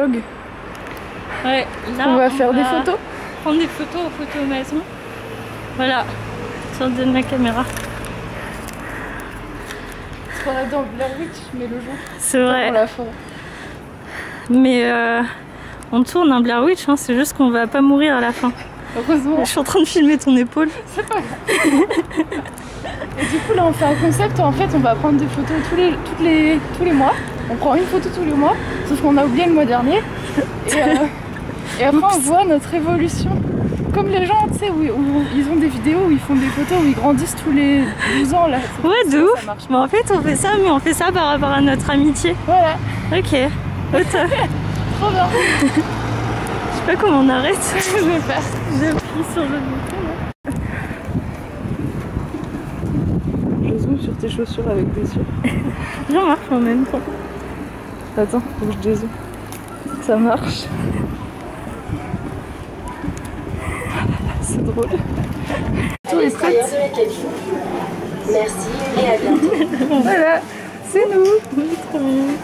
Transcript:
Vlog. Ouais, là, On va faire des photos. Prendre des photos aux photos maison. Voilà, sur de ma caméra. On a dans Blair Witch, mais le jour. C'est vrai. la. Mais euh, on tourne un Blair Witch, hein, c'est juste qu'on va pas mourir à la fin. Heureusement. Je suis en train de filmer ton épaule. Et du coup, là, on fait un concept. En fait, on va prendre des photos tous les, toutes les, tous les mois. On prend une photo tous les mois. Sauf qu'on a oublié le mois dernier. Et, euh, et après, on voit notre évolution. Comme les gens, tu sais, où, où ils ont des vidéos où ils font des photos où ils grandissent tous les 12 ans. Là. Ouais, de ouf. Ça marche. Mais en fait, on fait ça, mais on fait ça par rapport à notre amitié. Voilà, Ok. Au top. trop bien. Je sais pas comment on arrête. Je vais faire. J'appuie sur le bouton. là. Je zoome sur tes chaussures avec des yeux. J'en marche en même temps. Attends, faut que je dézoome. Ça marche. C'est drôle. Tout est prêt. Merci et à bientôt. Voilà, c'est nous. Oui, trop mignon.